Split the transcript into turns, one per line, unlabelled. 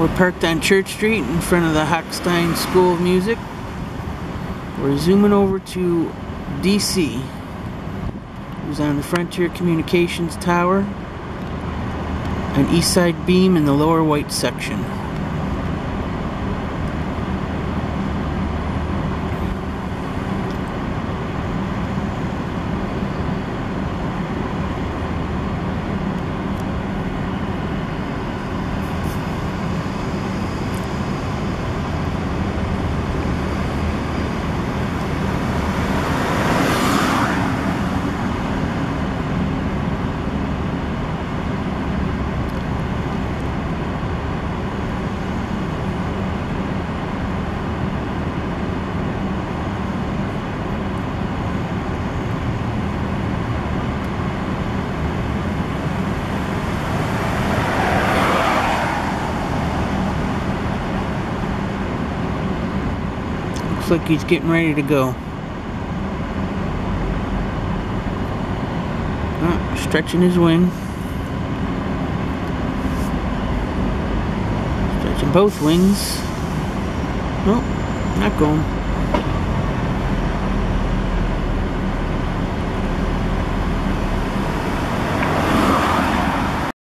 We're parked on Church Street in front of the Hochstein School of Music. We're zooming over to DC. Who's on the Frontier Communications Tower, an east side beam in the lower white section. Looks like he's getting ready to go. Oh, stretching his wing. Stretching both wings. Nope, not going.